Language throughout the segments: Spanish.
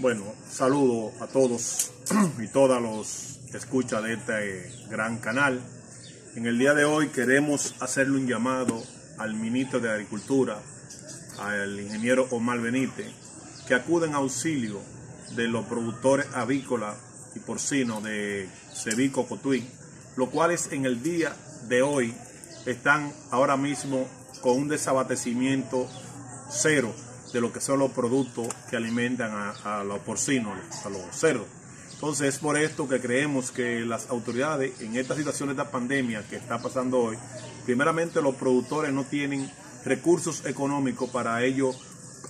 Bueno, saludo a todos y todas los que de este gran canal. En el día de hoy queremos hacerle un llamado al ministro de Agricultura, al ingeniero Omar Benítez, que acuden a auxilio de los productores avícolas y porcinos de Cevico Cotuí, los cuales en el día de hoy están ahora mismo con un desabastecimiento cero de lo que son los productos que alimentan a, los porcinos, a los cerdos. Entonces es por esto que creemos que las autoridades en esta situación de esta pandemia que está pasando hoy, primeramente los productores no tienen recursos económicos para ellos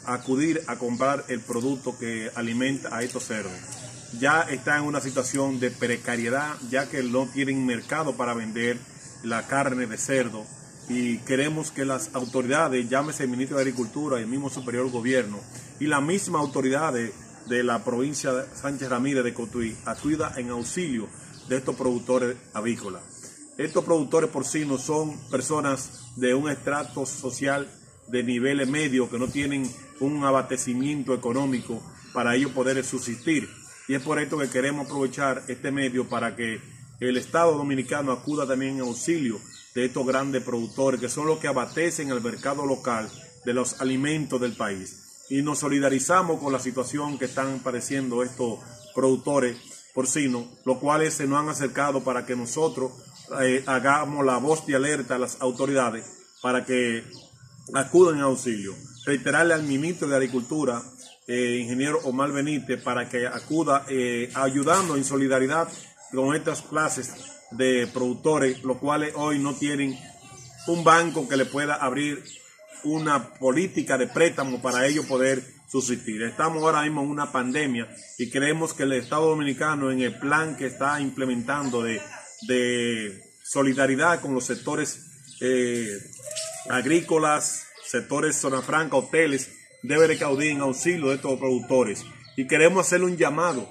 acudir a comprar el producto que alimenta a estos cerdos. Ya están en una situación de precariedad, ya que no tienen mercado para vender la carne de cerdo y queremos que las autoridades, llámese el ministro de Agricultura y el mismo superior gobierno, y la misma autoridad de, la provincia de Sánchez Ramírez de Cotuí, acuda en auxilio de estos productores avícolas. Estos productores porcinos son personas de un estrato social de niveles medios que no tienen un abastecimiento económico para ellos poder subsistir. Y es por esto que queremos aprovechar este medio para que el Estado Dominicano acuda también en auxilio de estos grandes productores que son los que abastecen el mercado local de los alimentos del país. Y nos solidarizamos con la situación que están padeciendo estos productores porcinos, los cuales se nos han acercado para que nosotros eh, hagamos la voz de alerta a las autoridades para que acudan en auxilio. Reiterarle al ministro de Agricultura, eh, ingeniero Omar Benítez, para que acuda eh, ayudando en solidaridad con estas clases de productores, los cuales hoy no tienen un banco que le pueda abrir una política de préstamo para ellos poder subsistir. Estamos ahora mismo en una pandemia y creemos que el Estado Dominicano en el plan que está implementando de, solidaridad con los sectores eh, agrícolas, sectores zona franca, hoteles, debe recaudar en auxilio de estos productores. Y queremos hacerle un llamado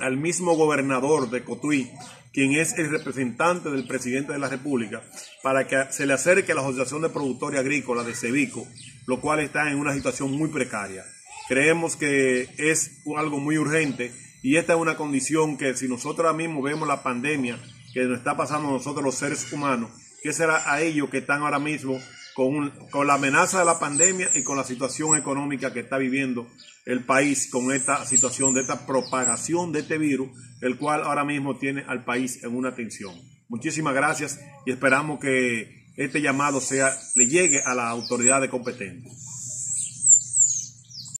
al mismo gobernador de Cotuí, quien es el representante del presidente de la República, para que se le acerque a la Asociación de Productores Agrícolas de Cevico, lo cual está en una situación muy precaria. Creemos que es algo muy urgente y esta es una condición que si nosotros ahora mismo vemos la pandemia que nos está pasando a nosotros los seres humanos, ¿qué será a ellos que están ahora mismo con, con, la amenaza de la pandemia y con la situación económica que está viviendo el país con esta situación de esta propagación de este virus, el cual ahora mismo tiene al país en una tensión. Muchísimas gracias y esperamos que este llamado sea, le llegue a las autoridades competentes.